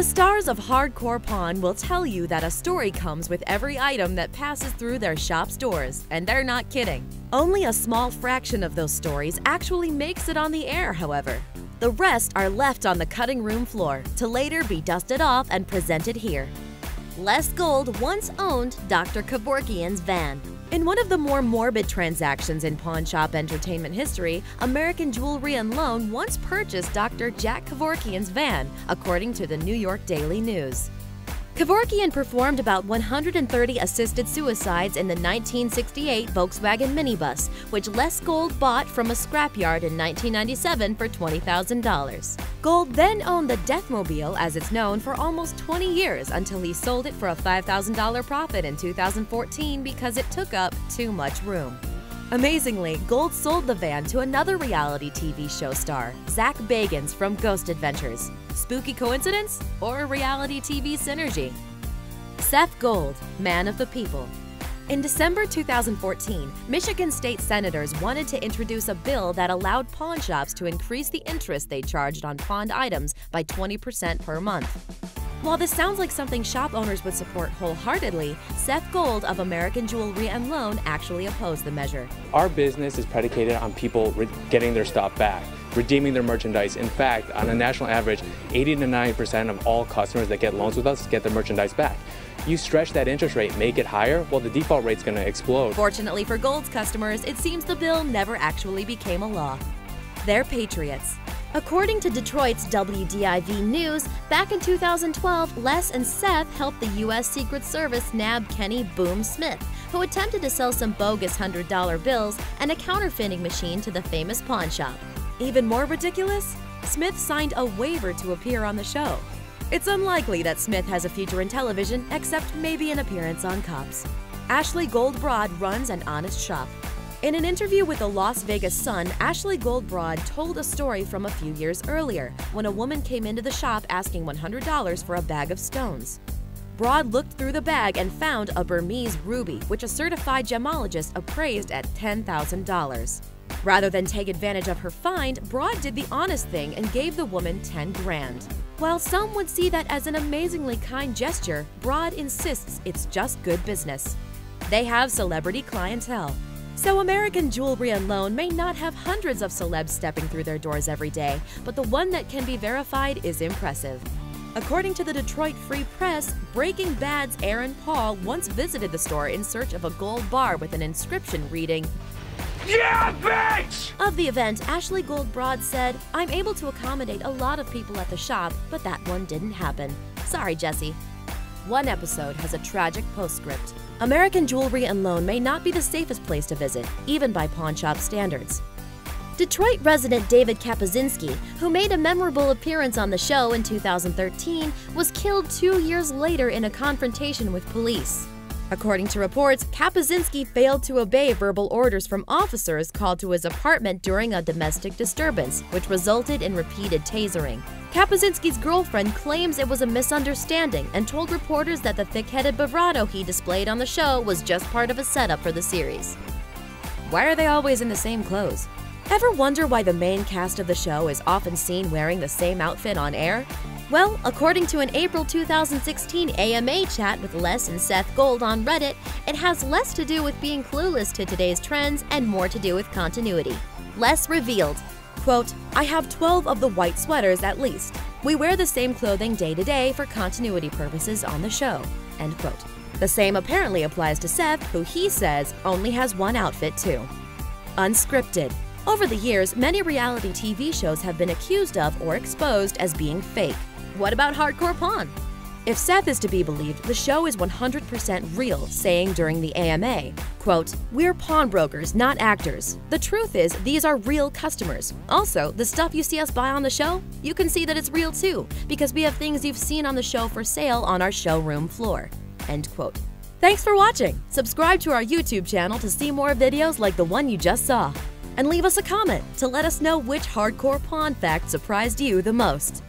The stars of Hardcore Pawn will tell you that a story comes with every item that passes through their shop's doors, and they're not kidding. Only a small fraction of those stories actually makes it on the air, however. The rest are left on the cutting room floor to later be dusted off and presented here. Les Gold once owned Dr. Kevorkian's van. In one of the more morbid transactions in pawnshop entertainment history, American Jewelry and Loan once purchased Dr. Jack Kevorkian's van, according to the New York Daily News. Kevorkian performed about 130 assisted suicides in the 1968 Volkswagen minibus, which Les Gold bought from a scrapyard in 1997 for $20,000. Gold then owned the Deathmobile, as it's known, for almost 20 years until he sold it for a $5,000 profit in 2014 because it took up too much room. Amazingly, Gold sold the van to another reality TV show star, Zach Bagans from Ghost Adventures. Spooky coincidence or reality TV synergy? Seth Gold, man of the people. In December 2014, Michigan state senators wanted to introduce a bill that allowed pawn shops to increase the interest they charged on pawned items by 20% per month. While this sounds like something shop owners would support wholeheartedly, Seth Gold of American Jewelry and Loan actually opposed the measure. Our business is predicated on people getting their stuff back, redeeming their merchandise. In fact, on a national average, 80 to 90% of all customers that get loans with us get their merchandise back. You stretch that interest rate, make it higher, well, the default rate's going to explode. Fortunately for Gold's customers, it seems the bill never actually became a law. They're patriots. According to Detroit's WDIV News, back in 2012, Les and Seth helped the U.S. Secret Service nab Kenny Boom Smith, who attempted to sell some bogus $100 bills and a counterfeiting machine to the famous pawn shop. Even more ridiculous? Smith signed a waiver to appear on the show. It's unlikely that Smith has a future in television, except maybe an appearance on Cops. Ashley Gold Broad runs an honest shop. In an interview with the Las Vegas Sun, Ashley Gold Broad told a story from a few years earlier when a woman came into the shop asking $100 for a bag of stones. Broad looked through the bag and found a Burmese ruby, which a certified gemologist appraised at $10,000. Rather than take advantage of her find, Broad did the honest thing and gave the woman 10 grand. While some would see that as an amazingly kind gesture, Broad insists it's just good business. They have celebrity clientele, so American Jewelry and Loan may not have hundreds of celebs stepping through their doors every day, but the one that can be verified is impressive. According to the Detroit Free Press, Breaking Bad's Aaron Paul once visited the store in search of a gold bar with an inscription reading, Yeah, bitch! Of the event, Ashley Gold Broad said, I'm able to accommodate a lot of people at the shop, but that one didn't happen. Sorry, Jesse. One episode has a tragic postscript. American Jewelry and Loan may not be the safest place to visit, even by pawnshop standards. Detroit resident David Kapuzinski, who made a memorable appearance on the show in 2013, was killed two years later in a confrontation with police. According to reports, Kapuzinski failed to obey verbal orders from officers called to his apartment during a domestic disturbance, which resulted in repeated tasering. Kapuzinski's girlfriend claims it was a misunderstanding and told reporters that the thick-headed bravado he displayed on the show was just part of a setup for the series. Why are they always in the same clothes? Ever wonder why the main cast of the show is often seen wearing the same outfit on air? Well, according to an April 2016 AMA chat with Les and Seth Gold on Reddit, it has less to do with being clueless to today's trends and more to do with continuity. Les revealed, quote, I have 12 of the white sweaters at least. We wear the same clothing day to day for continuity purposes on the show, end quote. The same apparently applies to Seth, who he says only has one outfit too. Unscripted. Over the years, many reality TV shows have been accused of or exposed as being fake. What about Hardcore Pawn? If Seth is to be believed, the show is 100% real, saying during the AMA, quote, We're pawnbrokers, not actors. The truth is, these are real customers. Also, the stuff you see us buy on the show, you can see that it's real too, because we have things you've seen on the show for sale on our showroom floor. End quote. Thanks for watching! Subscribe to our YouTube channel to see more videos like the one you just saw. And leave us a comment to let us know which hardcore pawn fact surprised you the most.